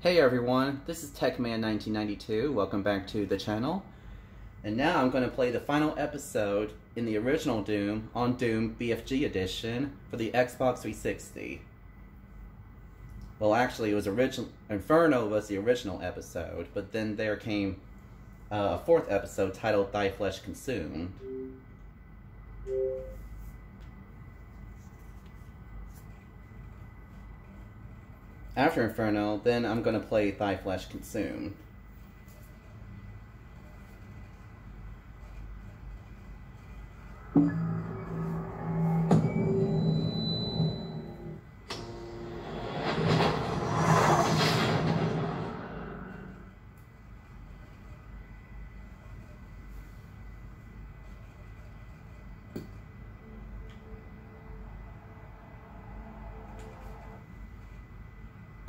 Hey everyone, this is Tekman1992. Welcome back to the channel. And now I'm going to play the final episode in the original Doom on Doom BFG Edition for the Xbox 360. Well, actually, it was original. Inferno was the original episode, but then there came uh, a fourth episode titled "Thy Flesh Consumed." after Inferno, then I'm going to play Thy Flesh Consume.